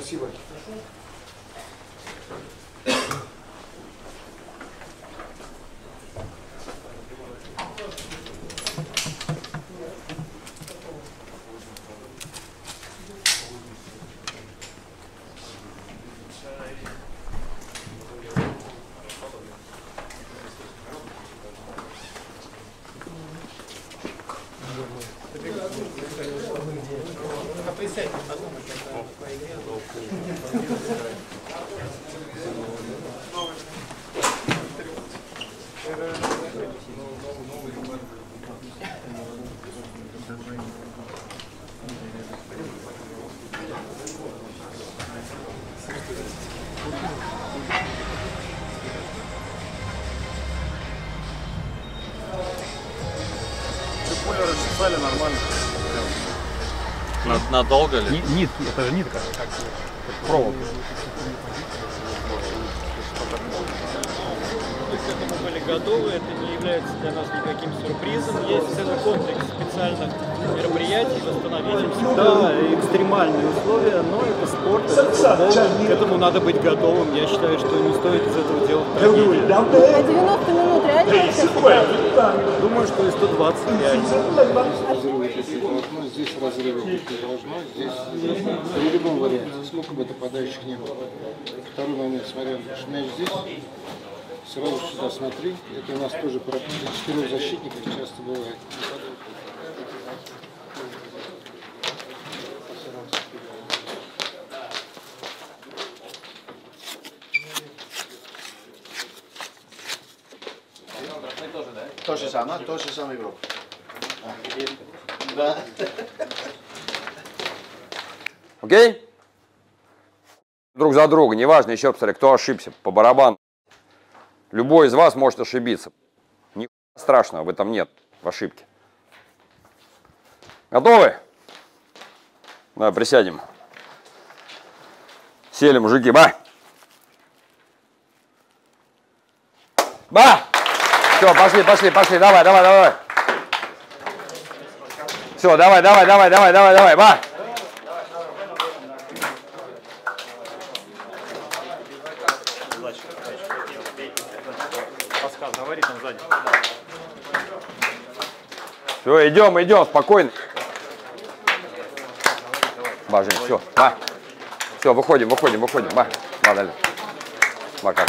спасибо. Пуля Надолго ли? Ни- Нитки, это же нитка. Провод. Мы к этому были готовы, это не является для нас никаким сюрпризом. Есть целый комплекс специальных мероприятий, восстановитель всегда экстремальные условия, но это спорт, это футбол, к этому надо быть готовым. Я считаю, что не стоит из этого делать трагедию. А 90 минут реально? Думаю, что и 125. Разрывы какие должно, здесь разрывы быть не должно, здесь при любом варианте, сколько бы нападающих не было. Второй момент, смотря, мяч здесь, сразу сюда смотри, это у нас тоже про четырех защитников часто бывает. То же самое, то же самое Европа. Да. Окей? Друг за друга, неважно, еще посмотри, кто ошибся, по барабану. Любой из вас может ошибиться. Ничего страшного в этом нет, в ошибке. Готовы? Давай присядем. Сели, мужики, ба! Ба! Все, пошли, пошли, пошли, давай, давай, давай. Все, давай, давай, давай, давай, давай, давай, ба! Паскал, говори там сзади. Все, идем, идем, спокойно. Ба, все, ба. Все, выходим, выходим, выходим, ба. Ба, далее. Ба, как?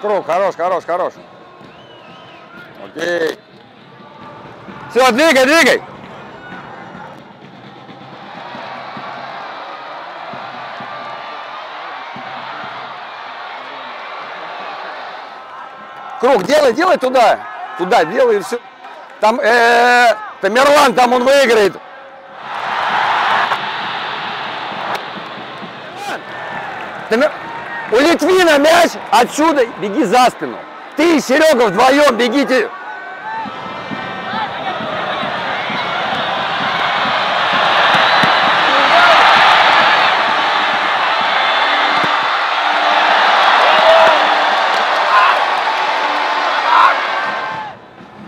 круг, хорош, хорош, хорош. Окей. Все, двигай, двигай. Круг делай, делай туда. Туда делай и все. Там, э, Тамерлан, там он выиграет. Тамер- у Литвина мяч отсюда, беги за спину. Ты и Серега вдвоем бегите.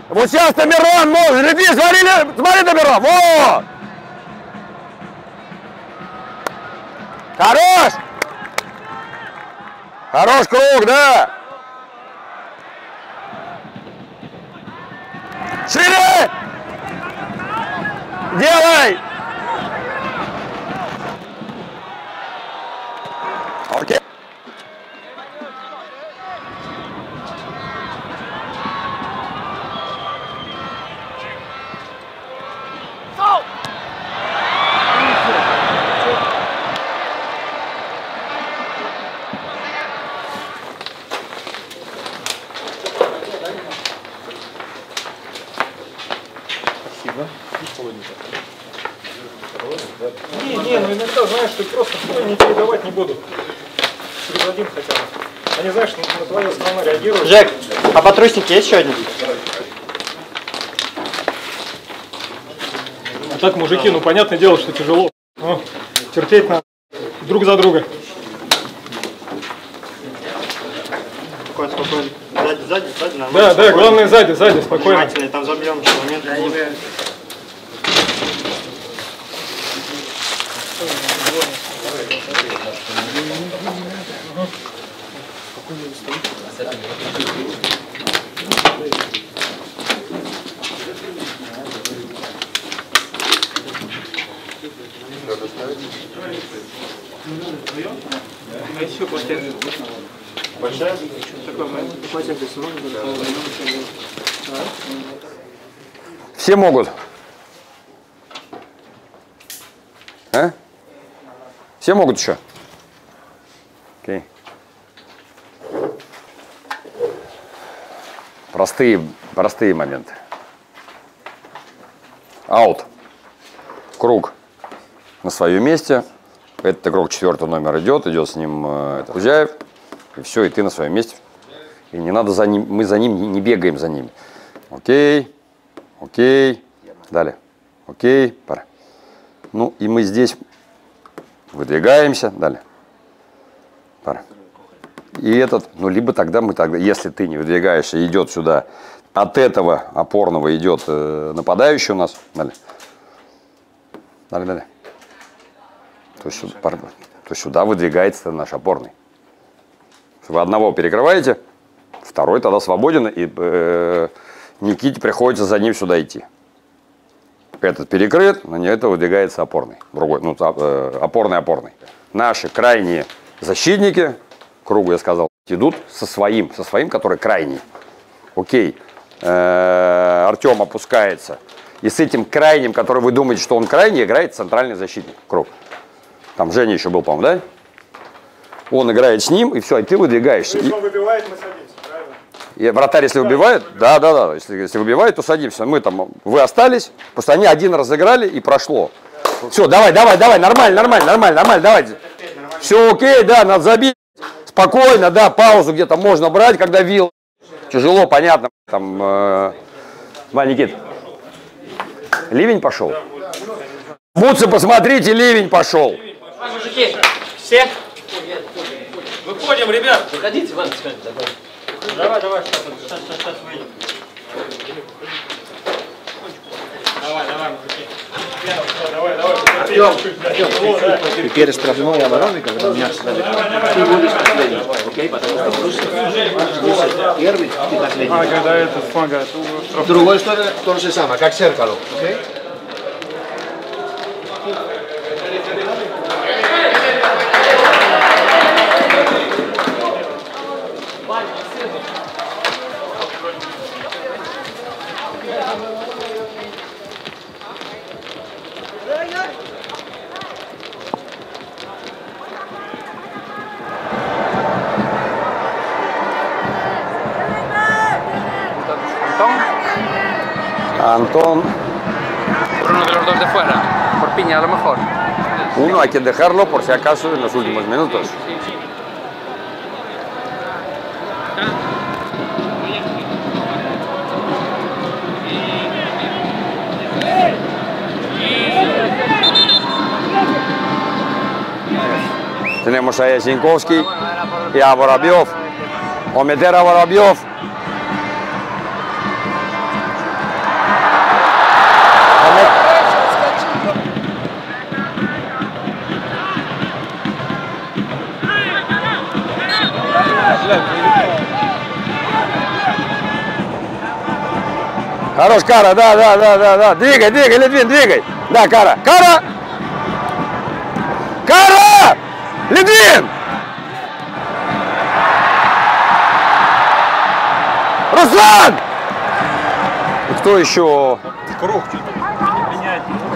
Вот сейчас Тамерлан, может. Ребят, смотри, смотри, Тамерлан, Во! Хорош! Хорош круг, да! Шире! Делай! Окей. Не, не, ну иногда, знаешь, ты просто стой, не передавать не буду. Передадим хотя бы. Они, знаешь, на, на твое основное реагируют. Жек, а патрусники есть еще один? А так, мужики, ну понятное дело, что тяжело. Ну, терпеть надо друг за друга. Спокойно, спокойно. Сзади, сзади, сзади. Да, да, главное сзади, сзади, спокойно. Внимательно, там забьем еще момент. Все могут. Все могут еще? Окей. Простые, простые моменты. Аут. Круг на своем месте. Этот игрок четвертый номер идет, идет с ним э, это, Кузяев. И все, и ты на своем месте. И не надо за ним, мы за ним не бегаем за ними. Окей, окей, далее. Окей, пора. Ну и мы здесь выдвигаемся, далее. Пора. И этот, ну либо тогда мы тогда, если ты не выдвигаешься, идет сюда, от этого опорного идет э, нападающий у нас, далее. Далее, далее. То сюда, пар- то сюда выдвигается наш опорный. Вы одного перекрываете, второй тогда свободен, и э, Никите приходится за ним сюда идти. Этот перекрыт, на это выдвигается опорный. Другой, ну, та- э, опорный-опорный. Наши крайние защитники, кругу я сказал, идут со своим, со своим, который крайний. Окей. Э, Артем опускается. И с этим крайним, который вы думаете, что он крайний, играет центральный защитник. Круг. Там Женя еще был, по-моему, да? Он играет с ним, и все, и ты выдвигаешься. И- он выбивает, мы садимся? И вратарь, если убивает, да, да, да, если, если выбивает, то садимся. Мы там, вы остались, просто они один разыграли и прошло. Все, давай, давай, давай, нормально, нормально, нормально, нормально, давайте. Все окей, да, надо забить. Спокойно, да, паузу где-то можно брать, когда вил. Тяжело, понятно. Там, э... Ва, Никит, ливень пошел? Бутсы, посмотрите, ливень пошел. Мужики, все? Выходим, ребят! Выходите, Иван Николаевич, давай. Давай, сейчас, сейчас, сейчас, сейчас выйдем. Давай, давай, мужики. Давай, давай, Артем, Перед штрафной обороны, когда мяч дали, ты будешь последний, окей? Потому что просто первый и последний. А, когда это с фланга, это С другой стороны, то же самое, как зеркало, окей? Antón. Por uno de los dos de fuera, por Piña a lo mejor. Uno hay que dejarlo por si acaso en los últimos minutos. Tenemos a Jasinkovsky y a Borabiov. O meter a Borabiov Хорош, Кара, да, да, да, да, да. Двигай, двигай, Литвин, двигай. Да, Кара. Кара! Кара! Литвин! Руслан! И кто еще? Круг.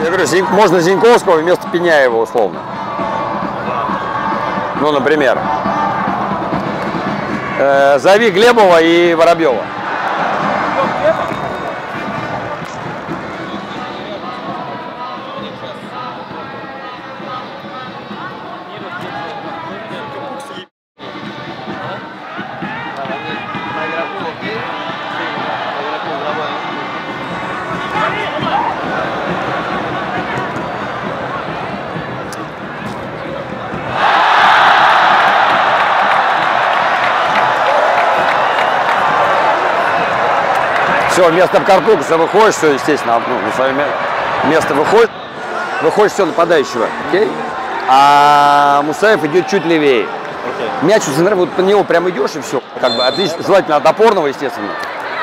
Я говорю, можно Зиньковского вместо Пеняева условно. Ну, например. Э, зови Глебова и Воробьева. Все, вместо Карпукаса выходишь, все, естественно, ну, на свое ме- место выходит, выходишь все нападающего, окей? А Мусаев идет чуть левее. Мяч у центра, вот по него прям идешь и все. Как бы отлично, желательно от опорного, естественно.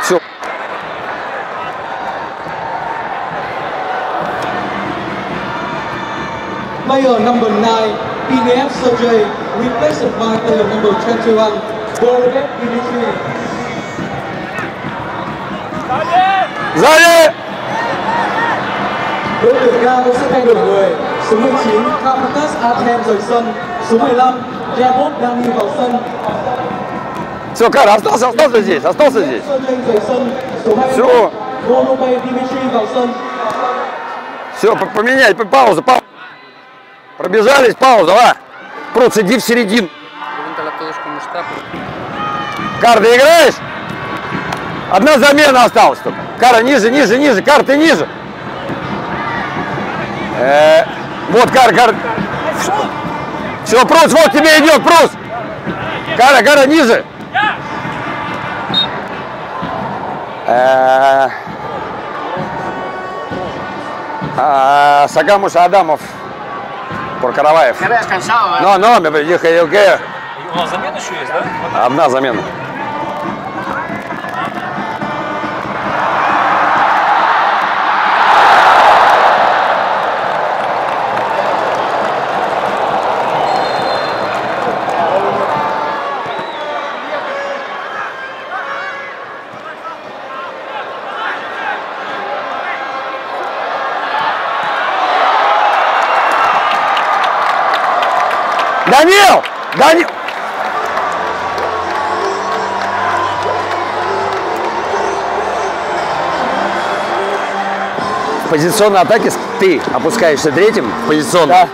Все. Player number 9, Inev Sergey, replaced by player number 21, Borovet Dimitri. Сзади! Đối tượng ra cũng sẽ thay đổi người. Số 19, Kapakas Artem rời sân. Số 15, Javot đang đi vào sân. Все, Кара, остался, остался здесь, остался здесь. Sergey rời sân. Số 21, Всё. Borovet Dimitri vào sân. Все, поменять, па- пауза, пауза. Пробежались, пауза, давай. Пруц, иди в середину. Кар, ты играешь? Одна замена осталась только. Кара, ниже, ниже, ниже. Кар, ты ниже. Э, вот, Кар, Кар. Все, Прус, вот тебе идет, Прус. Кара, Кара, ниже. Э, а, Сагамуш Адамов. Поркараваев. No, no, me dije yo que У нас замена еще есть, да? одна замена. Данил! В позиционной атаке ты опускаешься третьим в позиционно.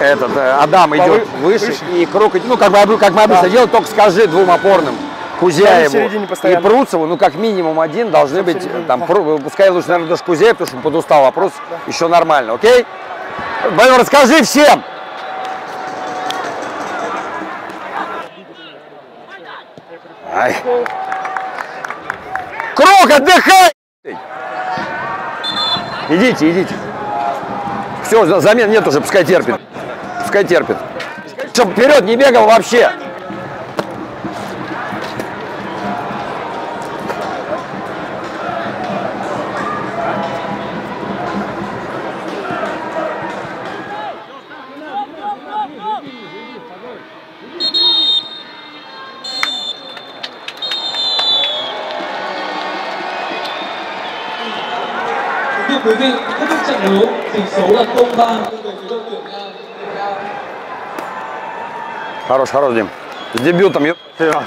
Этот э, Адам идет выше, и Круг, идет- ну как, бы, как мы обычно делаем, только скажи двум опорным. Кузяеву и. Пруцеву, ну как минимум один должны быть, там, Пру- пускай лучше, наверное, даже Кузяев, потому что он подустал, вопрос еще нормально, окей? Поэтому расскажи всем, Ай. Крок, отдыхай! Идите, идите. Все, замен нет уже, пускай терпит. Пускай терпит. Чтоб вперед не бегал вообще. Quý vị, kết thúc trận đấu, tỷ số là 0-3 về phía đội tuyển Nga. Хорош, хорош, Дим. С дебютом. ё-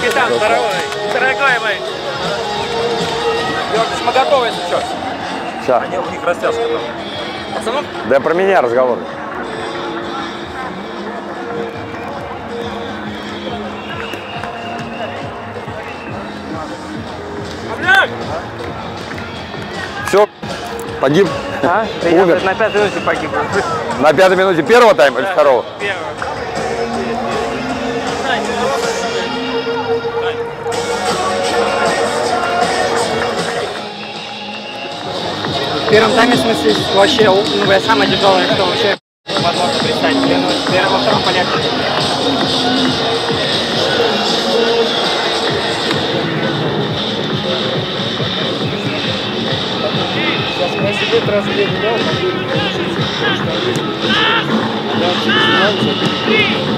капитан, здоровый. Дорогой мой. Георгиевич, мы готовы, если что. Сейчас. Они, у них растяжка там. Пацанов, Да про меня разговор. Все, погиб, А? Да умер. на пятой минуте погиб. На пятой минуте первого тайма или второго? В первом тайме, в смысле, вообще, ну, самое тяжелое, что вообще возможно представить. Ну, теперь во втором полегче. Сейчас на себе разбег дал, могу не получиться. Потому что да,